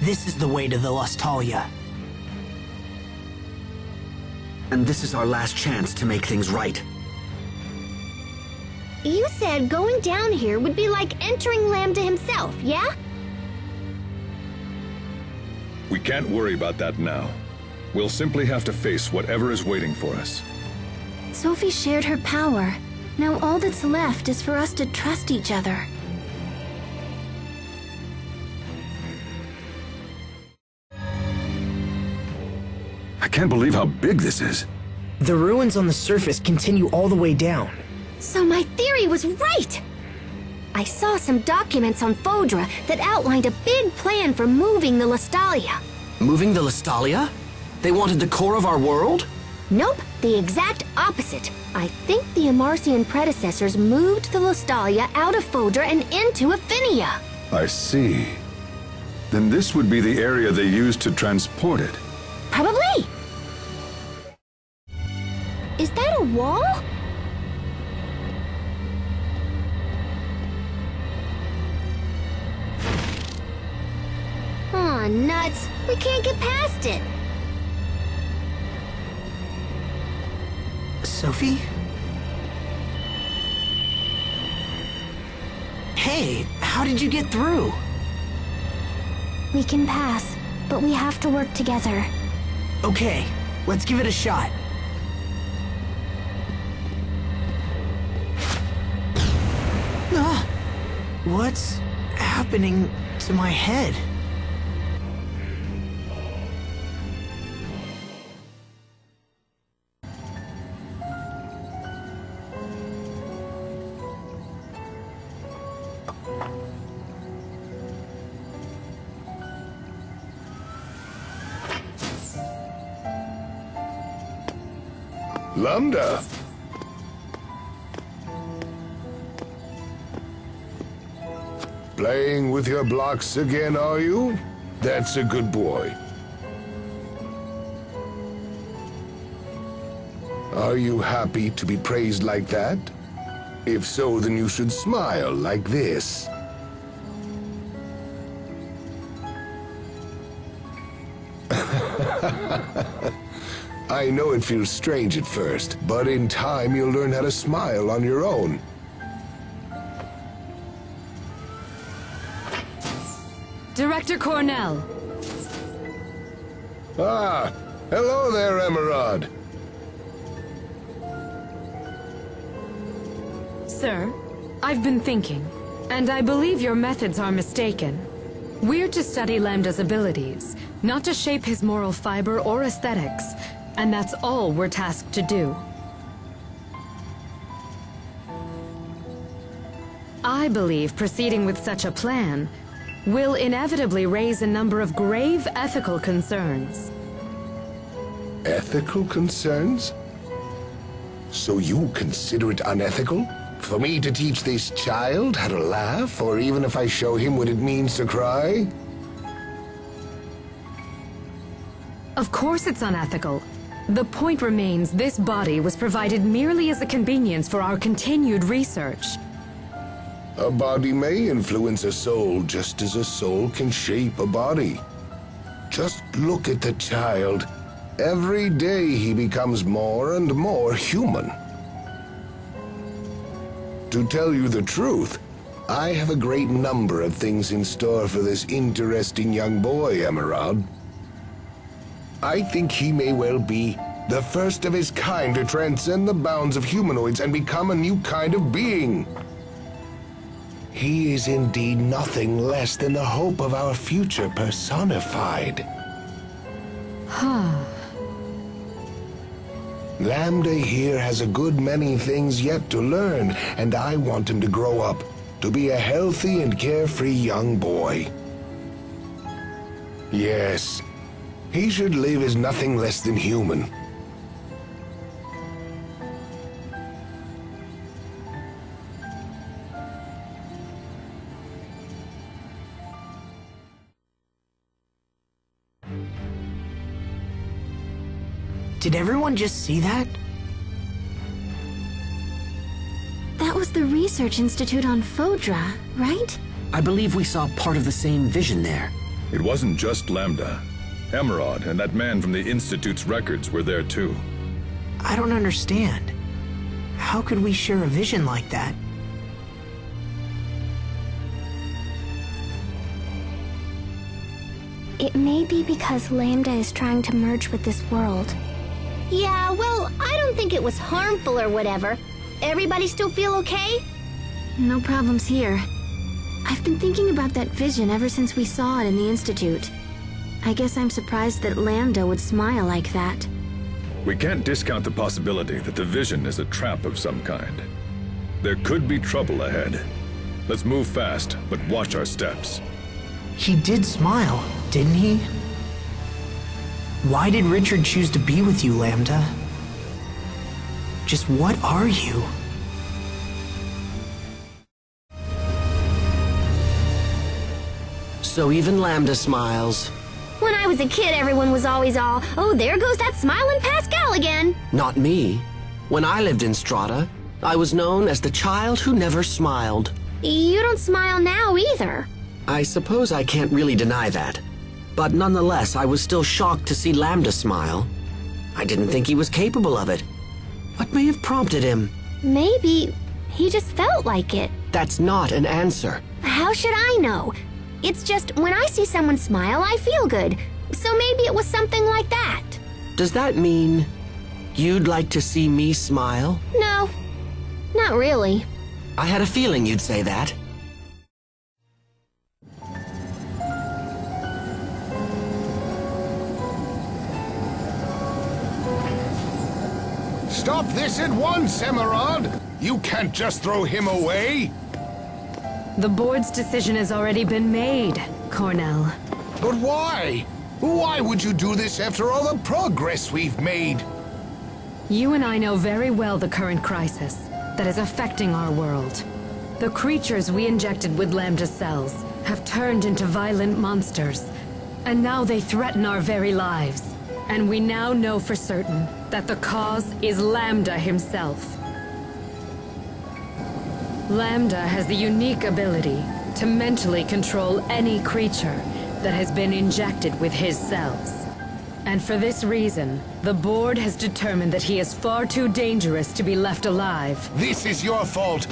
This is the way to the Lastalia. And this is our last chance to make things right. You said going down here would be like entering Lambda himself, yeah? We can't worry about that now. We'll simply have to face whatever is waiting for us. Sophie shared her power. Now all that's left is for us to trust each other. Can't believe how big this is. The ruins on the surface continue all the way down. So my theory was right! I saw some documents on Fodra that outlined a big plan for moving the Lastalia. Moving the Lastalia? They wanted the core of our world? Nope, the exact opposite. I think the Amarcian predecessors moved the Lastalia out of Fodra and into Ephinea. I see. Then this would be the area they used to transport it. A wall? Aw, nuts. We can't get past it. Sophie? Hey, how did you get through? We can pass, but we have to work together. Okay, let's give it a shot. What's happening to my head? Lambda. Playing with your blocks again, are you? That's a good boy. Are you happy to be praised like that? If so, then you should smile like this. I know it feels strange at first, but in time you'll learn how to smile on your own. Director Cornell. Ah, hello there, Emeraude. Sir, I've been thinking, and I believe your methods are mistaken. We're to study Lambda's abilities, not to shape his moral fiber or aesthetics, and that's all we're tasked to do. I believe proceeding with such a plan will inevitably raise a number of grave ethical concerns. Ethical concerns? So you consider it unethical? For me to teach this child how to laugh, or even if I show him what it means to cry? Of course it's unethical. The point remains this body was provided merely as a convenience for our continued research. A body may influence a soul just as a soul can shape a body. Just look at the child. Every day he becomes more and more human. To tell you the truth, I have a great number of things in store for this interesting young boy, Emeraude. I think he may well be the first of his kind to transcend the bounds of humanoids and become a new kind of being. He is indeed nothing less than the hope of our future personified. Huh. Lambda here has a good many things yet to learn, and I want him to grow up, to be a healthy and carefree young boy. Yes, he should live as nothing less than human. Did everyone just see that? That was the Research Institute on Fodra, right? I believe we saw part of the same vision there. It wasn't just Lambda. Emeraude and that man from the Institute's records were there too. I don't understand. How could we share a vision like that? It may be because Lambda is trying to merge with this world. Yeah, well, I don't think it was harmful or whatever. Everybody still feel okay? No problems here. I've been thinking about that vision ever since we saw it in the Institute. I guess I'm surprised that Lambda would smile like that. We can't discount the possibility that the vision is a trap of some kind. There could be trouble ahead. Let's move fast, but watch our steps. He did smile, didn't he? Why did Richard choose to be with you, Lambda? Just what are you? So even Lambda smiles. When I was a kid, everyone was always all, oh, there goes that smiling Pascal again. Not me. When I lived in Strata, I was known as the child who never smiled. You don't smile now either. I suppose I can't really deny that. But nonetheless, I was still shocked to see Lambda smile. I didn't think he was capable of it. What may have prompted him? Maybe he just felt like it. That's not an answer. How should I know? It's just when I see someone smile, I feel good. So maybe it was something like that. Does that mean you'd like to see me smile? No, not really. I had a feeling you'd say that. Stop this at once, Emeraude! You can't just throw him away! The board's decision has already been made, Cornell. But why? Why would you do this after all the progress we've made? You and I know very well the current crisis that is affecting our world. The creatures we injected with Lambda cells have turned into violent monsters, and now they threaten our very lives. And we now know for certain that the cause is Lambda himself. Lambda has the unique ability to mentally control any creature that has been injected with his cells. And for this reason, the board has determined that he is far too dangerous to be left alive. This is your fault.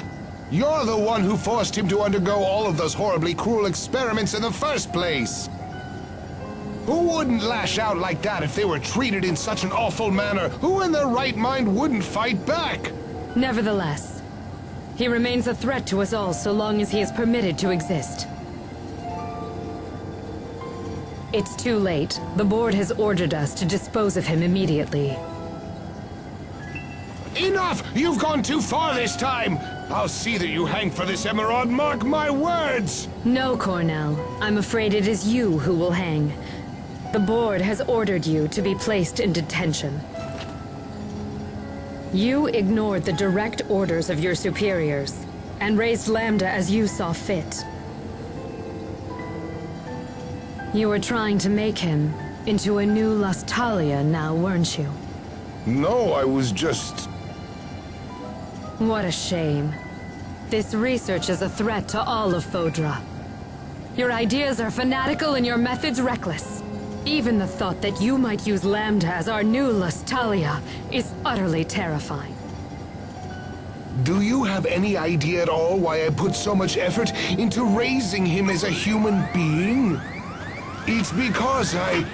You're the one who forced him to undergo all of those horribly cruel experiments in the first place. Who wouldn't lash out like that if they were treated in such an awful manner? Who in their right mind wouldn't fight back? Nevertheless, he remains a threat to us all so long as he is permitted to exist. It's too late. The board has ordered us to dispose of him immediately. Enough! You've gone too far this time! I'll see that you hang for this Emeraude, mark my words! No, Cornell. I'm afraid it is you who will hang. The board has ordered you to be placed in detention. You ignored the direct orders of your superiors, and raised Lambda as you saw fit. You were trying to make him into a new Lastalia now, weren't you? No, I was just... What a shame. This research is a threat to all of Fodra. Your ideas are fanatical and your methods reckless. Even the thought that you might use Lambda as our new Lastalia is utterly terrifying. Do you have any idea at all why I put so much effort into raising him as a human being? It's because I...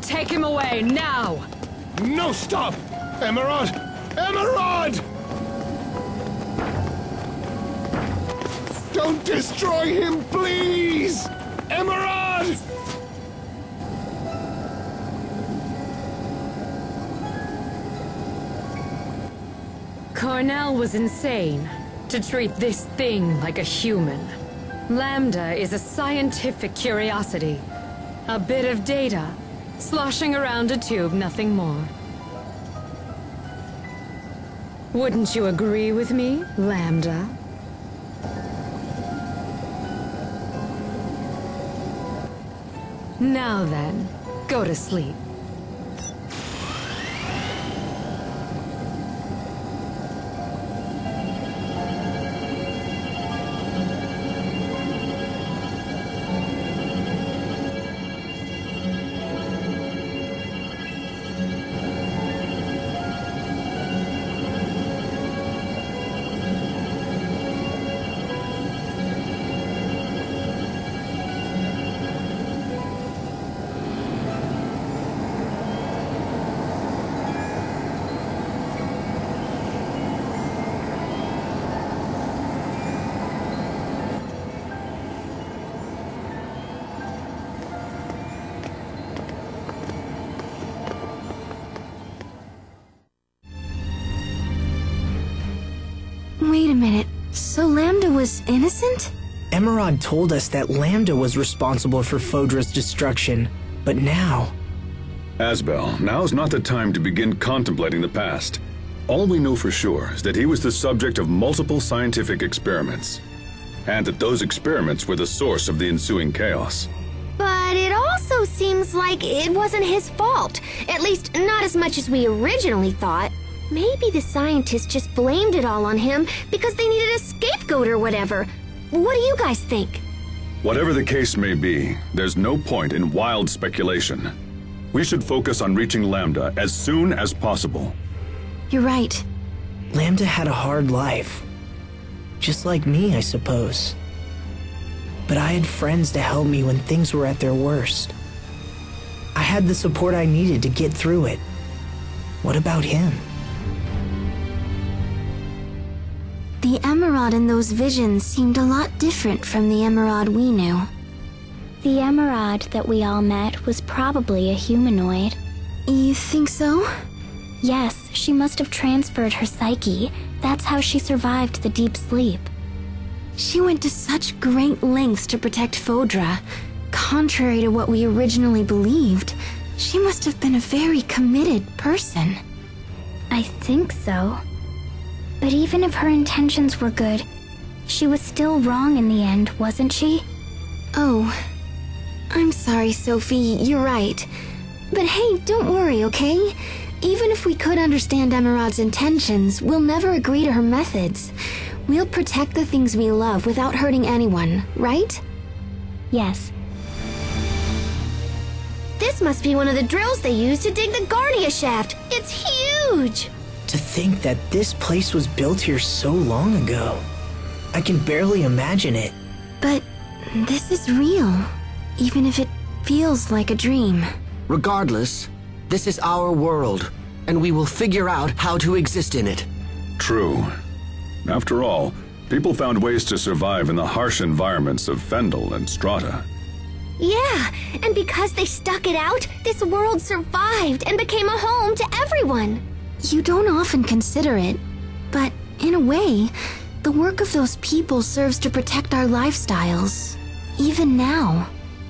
Take him away, now! No, stop! Emeraude! Emeraude! Don't destroy him, please! Emeraude! Cornell was insane to treat this thing like a human. Lambda is a scientific curiosity. A bit of data, sloshing around a tube, nothing more. Wouldn't you agree with me, Lambda? Now then, go to sleep. Minute. So Lambda was innocent? Emeraude told us that Lambda was responsible for Fodra's destruction, but now. Asbel, now's not the time to begin contemplating the past. All we know for sure is that he was the subject of multiple scientific experiments, and that those experiments were the source of the ensuing chaos. But it also seems like it wasn't his fault. At least, not as much as we originally thought. Maybe the scientists just blamed it all on him because they needed a scapegoat or whatever. What do you guys think? Whatever the case may be, there's no point in wild speculation. We should focus on reaching Lambda as soon as possible. You're right. Lambda had a hard life. Just like me, I suppose. But I had friends to help me when things were at their worst. I had the support I needed to get through it. What about him? The Emeraude in those visions seemed a lot different from the Emeraude we knew. The Emeraude that we all met was probably a humanoid. You think so? Yes, she must have transferred her psyche. That's how she survived the deep sleep. She went to such great lengths to protect Fodra. Contrary to what we originally believed, she must have been a very committed person. I think so. But even if her intentions were good, she was still wrong in the end, wasn't she? Oh, I'm sorry, Sophie, you're right. But hey, don't worry, okay? Even if we could understand Emeraude's intentions, we'll never agree to her methods. We'll protect the things we love without hurting anyone, right? Yes. This must be one of the drills they use to dig the Ghardia shaft. It's huge! To think that this place was built here so long ago. I can barely imagine it. But this is real, even if it feels like a dream. Regardless, this is our world, and we will figure out how to exist in it. True. After all, people found ways to survive in the harsh environments of Fendel and Strata. Yeah, and because they stuck it out, this world survived and became a home to everyone. You don't often consider it, but in a way, the work of those people serves to protect our lifestyles, even now.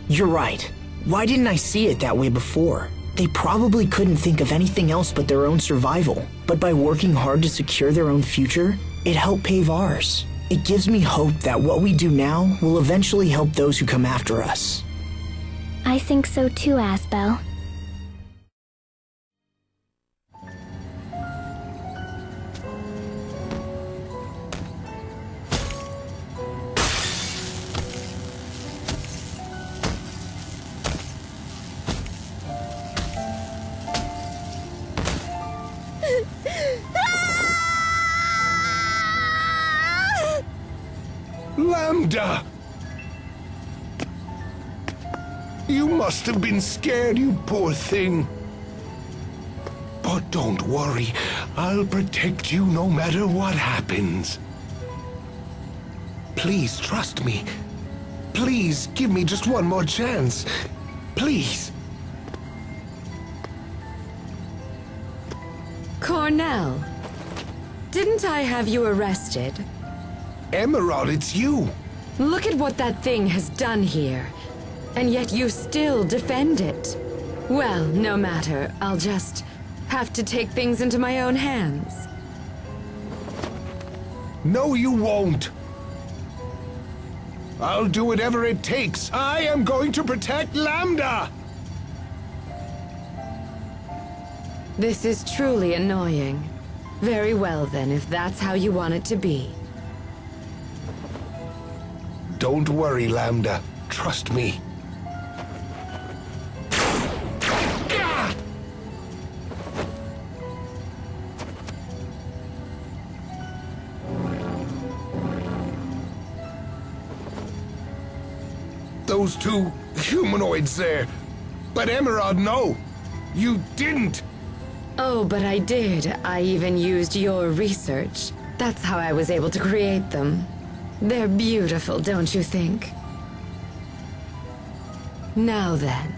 You're right. Why didn't I see it that way before? They probably couldn't think of anything else but their own survival. But by working hard to secure their own future, it helped pave ours. It gives me hope that what we do now will eventually help those who come after us. I think so too, Asbel. Lambda! You must have been scared, you poor thing. But don't worry, I'll protect you no matter what happens. Please trust me. Please give me just one more chance. Please. Cornell, didn't I have you arrested? Emeraude, it's you. Look at what that thing has done here. And yet you still defend it. Well, no matter. I'll just have to take things into my own hands. No, you won't. I'll do whatever it takes. I am going to protect Lambda! This is truly annoying. Very well then, if that's how you want it to be. Don't worry, Lambda. Trust me. Those two humanoids there. But Emeraude, no. You didn't. Oh, but I did. I even used your research. That's how I was able to create them. They're beautiful, don't you think? Now then.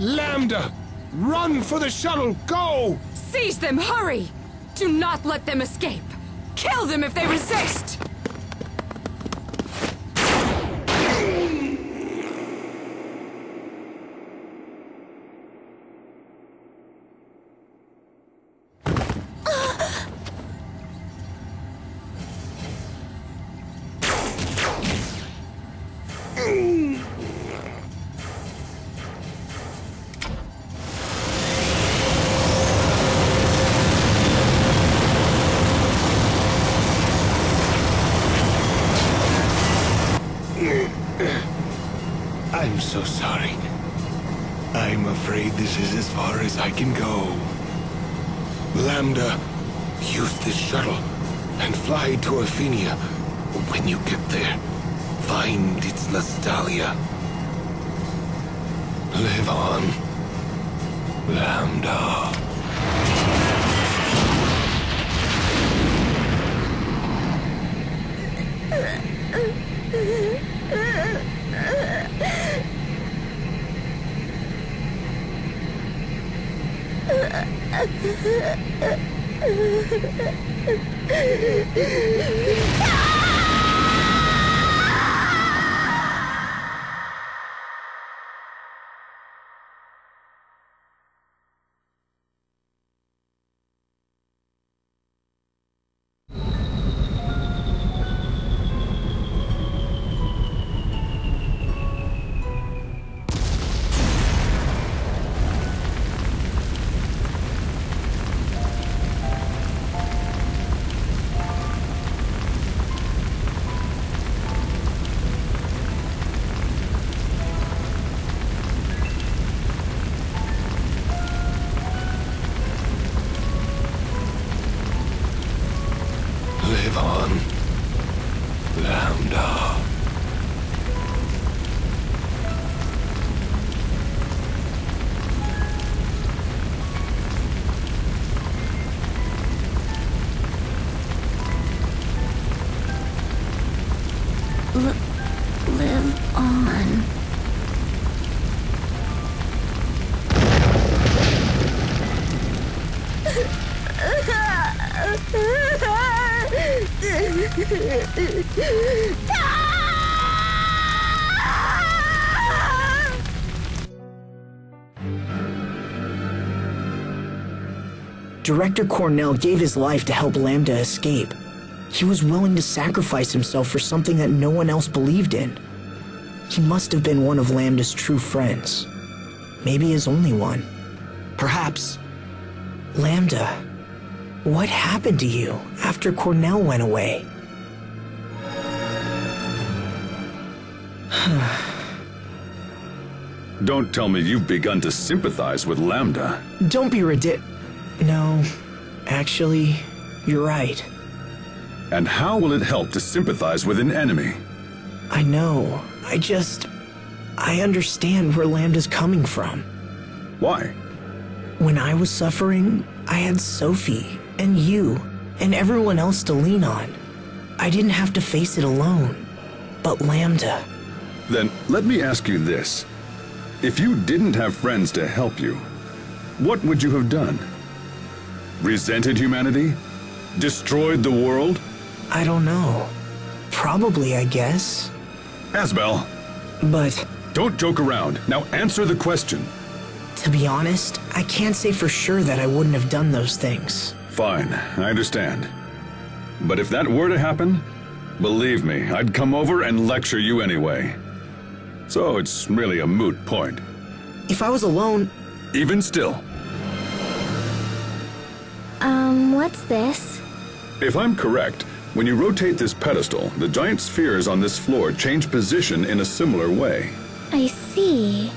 Lambda! Run for the shuttle! Go! Seize them, hurry! Do not let them escape! Kill them if they resist! Far as I can go. Lambda, use this shuttle and fly to Ephinea. When you get there, find its Lastalia. Live on. Lambda. あ あ Live on. Lambda. Director Cornell gave his life to help Lambda escape. He was willing to sacrifice himself for something that no one else believed in. He must have been one of Lambda's true friends. Maybe his only one. Perhaps. Lambda, what happened to you after Cornell went away? Don't tell me you've begun to sympathize with Lambda. Don't be ridic. No, actually, you're right. And how will it help to sympathize with an enemy? I know. I just. I understand where Lambda's coming from. Why? When I was suffering, I had Sophie and you and everyone else to lean on. I didn't have to face it alone. But Lambda, Then let me ask you this. If you didn't have friends to help you, what would you have done? Resented humanity? Destroyed the world? I don't know. Probably, I guess. Asbel, But don't joke around. Now answer the question. to be honest, I can't say for sure that I wouldn't have done those things. Fine, I understand. But if that were to happen, believe me, I'd come over and lecture you anyway. So it's really a moot point. If I was alone, Even still, Um, what's this? if I'm correct, when you rotate this pedestal, the giant spheres on this floor change position in a similar way. I see.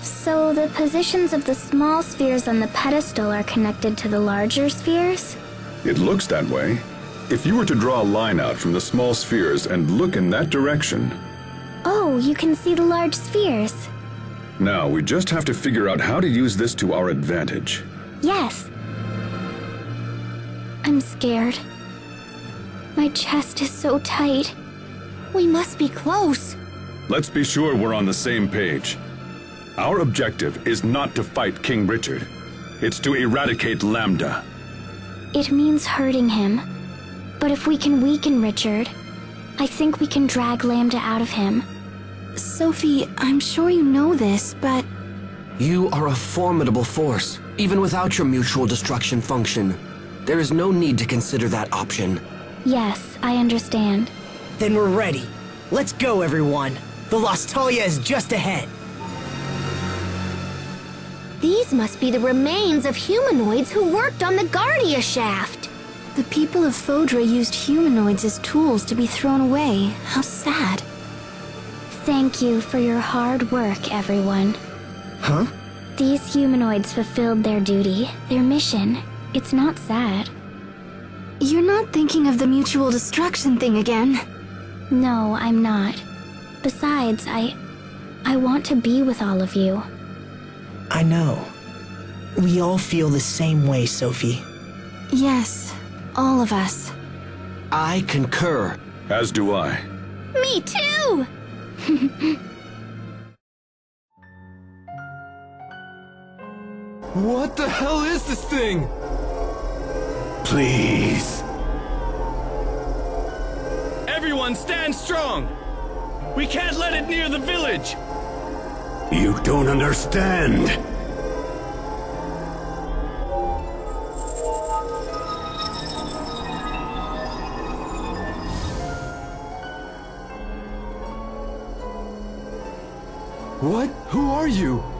So the positions of the small spheres on the pedestal are connected to the larger spheres? It looks that way. If you were to draw a line out from the small spheres and look in that direction, Oh, you can see the large spheres. now we just have to figure out how to use this to our advantage. Yes. I'm scared. My chest is so tight. We must be close. Let's be sure we're on the same page. Our objective is not to fight King Richard. It's to eradicate Lambda. It means hurting him. But if we can weaken Richard, I think we can drag Lambda out of him. Sophie, I'm sure you know this, but You are a formidable force, even without your mutual destruction function. There is no need to consider that option. Yes, I understand. Then we're ready. Let's go, everyone. The Lastalia is just ahead. These must be the remains of humanoids who worked on the Ghardia shaft. the people of Fodra used humanoids as tools to be thrown away. How sad. Thank you for your hard work, everyone. Huh? These humanoids fulfilled their duty, their mission. It's not sad. You're not thinking of the mutual destruction thing again. No, I'm not. Besides, I. I want to be with all of you. I know. We all feel the same way, Sophie. Yes, all of us. I concur. As do I. Me too! What the hell is this thing? Please. Everyone stand strong! We can't let it near the village! You don't understand. What? Who are you?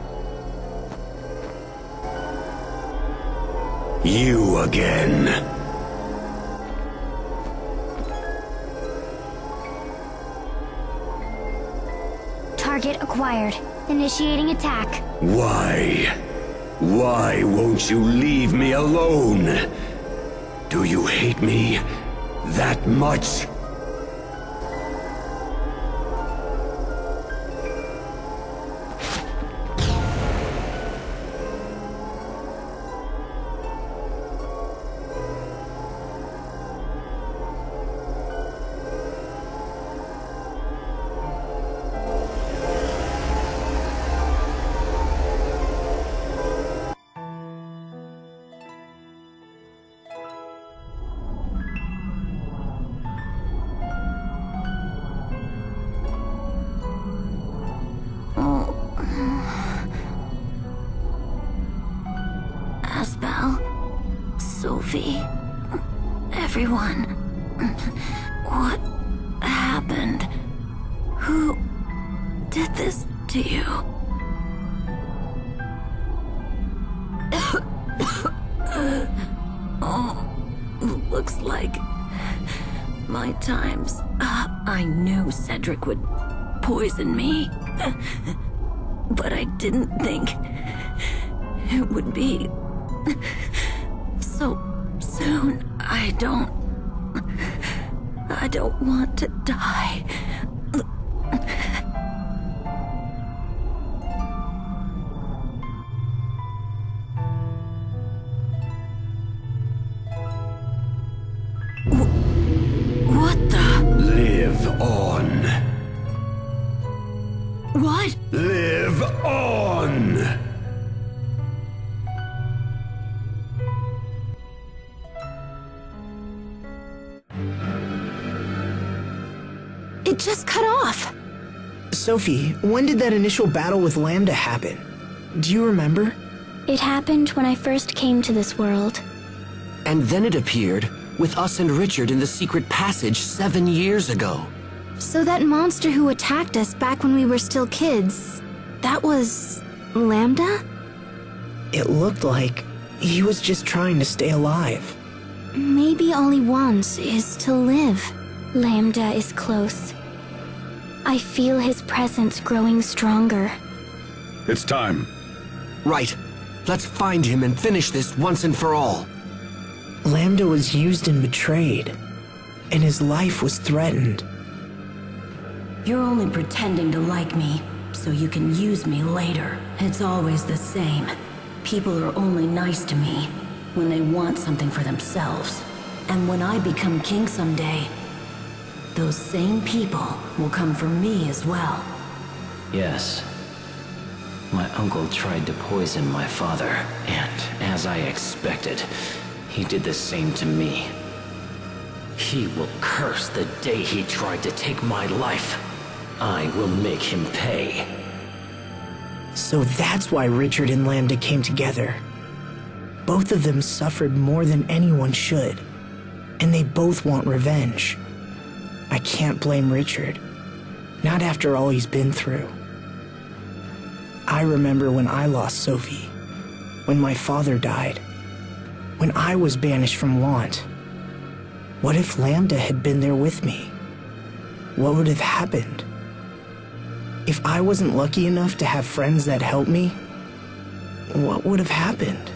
You again. Target acquired. Initiating attack. Why? Why won't you leave me alone? Do you hate me that much? Sophie, everyone. What happened? Who did this to you? oh, looks like my time's up. I knew Cedric would poison me, but I didn't think it would be soon. I don't. I don't want to die. What the? Live on. What? Sophie, when did that initial battle with Lambda happen? Do you remember? It happened when I first came to this world. And then it appeared with us and Richard in the secret passage seven years ago. So that monster who attacked us back when we were still kids, that was Lambda? It looked like he was just trying to stay alive. Maybe all he wants is to live. Lambda is close. I feel his presence growing stronger. It's time. Right. Let's find him and finish this once and for all. Lambda was used and betrayed, and his life was threatened. You're only pretending to like me, so you can use me later. It's always the same. People are only nice to me when they want something for themselves. And when I become king someday, those same people will come for me as well. Yes. My uncle tried to poison my father and As I expected, he did the same to me. He will curse the day he tried to take my life. I will make him pay. So that's why Richard and Lambda came together. Both of them suffered more than anyone should, and they both want revenge. I can't blame Richard. Not after all he's been through. I remember when I lost Sophie, when my father died, when I was banished from Lhant. What if Lambda had been there with me? What would have happened? If I wasn't lucky enough to have friends that helped me, what would have happened?